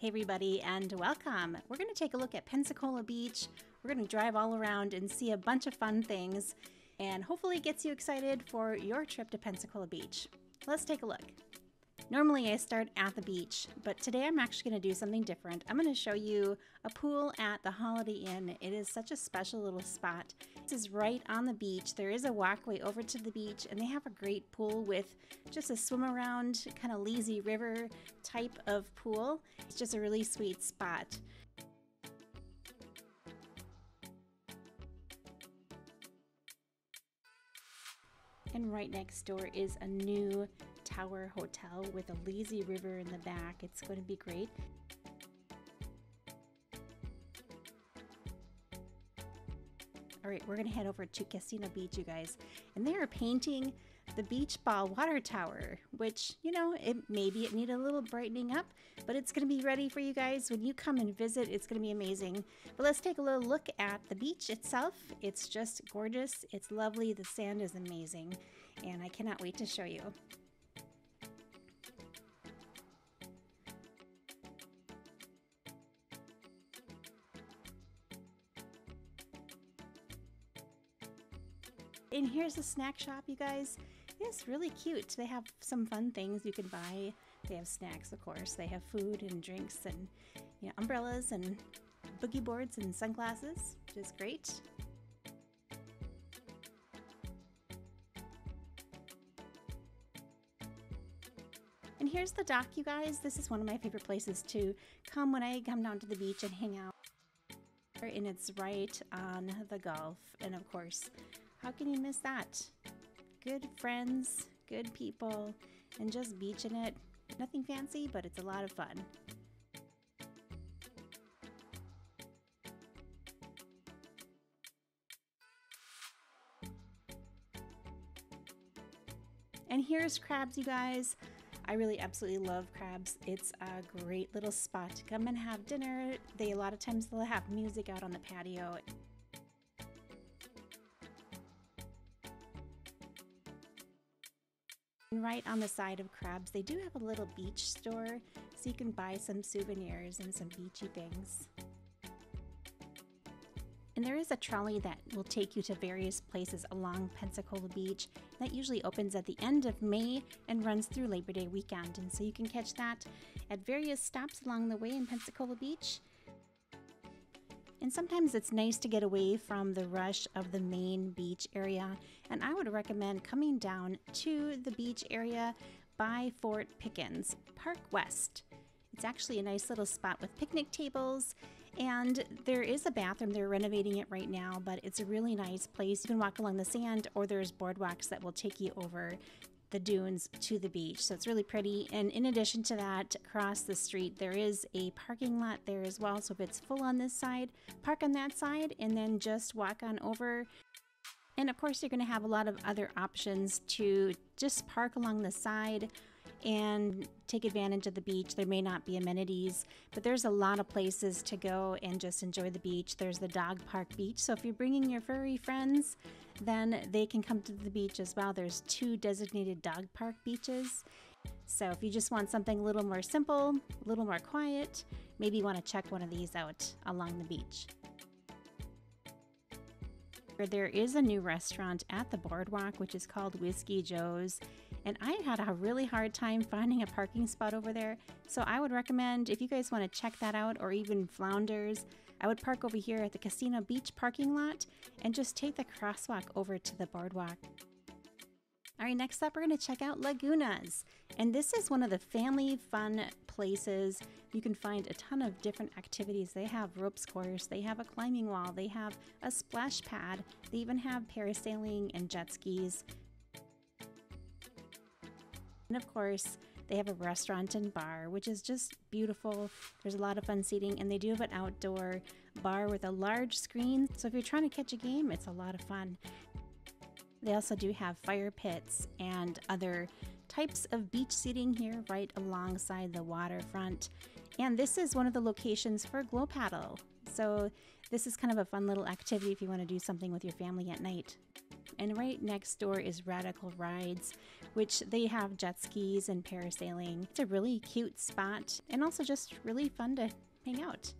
Hey everybody and welcome. We're going to take a look at Pensacola Beach. We're going to drive all around and see a bunch of fun things and hopefully it gets you excited for your trip to Pensacola Beach. Let's take a look. Normally I start at the beach, but today I'm actually going to do something different. I'm going to show you a pool at the Holiday Inn. It is such a special little spot. This is right on the beach. There is a walkway over to the beach and they have a great pool with just a swim around kind of lazy river type of pool. It's just a really sweet spot. And right next door is a new tower hotel with a lazy river in the back. It's going to be great. All right, we're gonna head over to Casino Beach, you guys. And they are painting the beach ball water tower, which, you know, it maybe it need a little brightening up, but it's gonna be ready for you guys. When you come and visit, it's gonna be amazing. But let's take a little look at the beach itself. It's just gorgeous, it's lovely, the sand is amazing, and I cannot wait to show you. And here's the snack shop, you guys. It's really cute. They have some fun things you can buy. They have snacks, of course. They have food and drinks and you know, umbrellas and boogie boards and sunglasses, which is great. And here's the dock, you guys. This is one of my favorite places to come when I come down to the beach and hang out. And it's right on the Gulf. And of course, how can you miss that? Good friends, good people, and just beaching it. Nothing fancy, but it's a lot of fun. And here's crabs, you guys. I really absolutely love crabs. It's a great little spot to come and have dinner. They a lot of times they'll have music out on the patio. Right on the side of Crabs, they do have a little beach store, so you can buy some souvenirs and some beachy things. And there is a trolley that will take you to various places along Pensacola Beach. That usually opens at the end of May and runs through Labor Day weekend. And so you can catch that at various stops along the way in Pensacola Beach. And sometimes it's nice to get away from the rush of the main beach area. And I would recommend coming down to the beach area by Fort Pickens, Park West. It's actually a nice little spot with picnic tables and there is a bathroom. They're renovating it right now, but it's a really nice place. You can walk along the sand or there's boardwalks that will take you over the dunes to the beach. So it's really pretty. And in addition to that, across the street, there is a parking lot there as well. So if it's full on this side, park on that side and then just walk on over. And of course, you're going to have a lot of other options to just park along the side and take advantage of the beach. There may not be amenities, but there's a lot of places to go and just enjoy the beach. There's the dog park beach. So if you're bringing your furry friends, then they can come to the beach as well. There's two designated dog park beaches. So if you just want something a little more simple, a little more quiet, maybe you want to check one of these out along the beach. There is a new restaurant at the boardwalk which is called Whiskey Joe's and I had a really hard time finding a parking spot over there. So I would recommend if you guys want to check that out or even Flounders, I would park over here at the Casino Beach parking lot and just take the crosswalk over to the boardwalk. All right, next up, we're going to check out Lagunas. And this is one of the family fun places. You can find a ton of different activities. They have ropes course, they have a climbing wall, they have a splash pad, they even have parasailing and jet skis. And of course, they have a restaurant and bar, which is just beautiful. There's a lot of fun seating, and they do have an outdoor bar with a large screen. So if you're trying to catch a game, it's a lot of fun. They also do have fire pits and other types of beach seating here right alongside the waterfront. And this is one of the locations for Glow Paddle. So this is kind of a fun little activity if you want to do something with your family at night. And right next door is Radical Rides, which they have jet skis and parasailing. It's a really cute spot and also just really fun to hang out.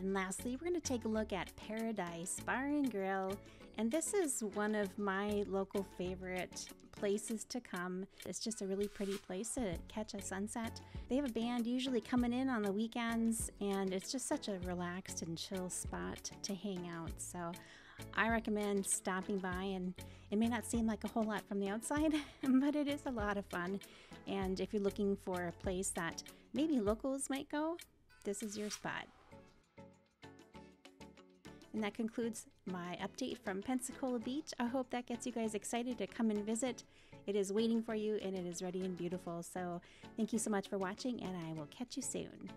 And lastly, we're going to take a look at Paradise Bar and Grill. And this is one of my local favorite places to come. It's just a really pretty place to catch a sunset. They have a band usually coming in on the weekends, and it's just such a relaxed and chill spot to hang out. So I recommend stopping by, and it may not seem like a whole lot from the outside, but it is a lot of fun. And if you're looking for a place that maybe locals might go, this is your spot. And that concludes my update from Pensacola Beach. I hope that gets you guys excited to come and visit. It is waiting for you and it is ready and beautiful. So thank you so much for watching and I will catch you soon.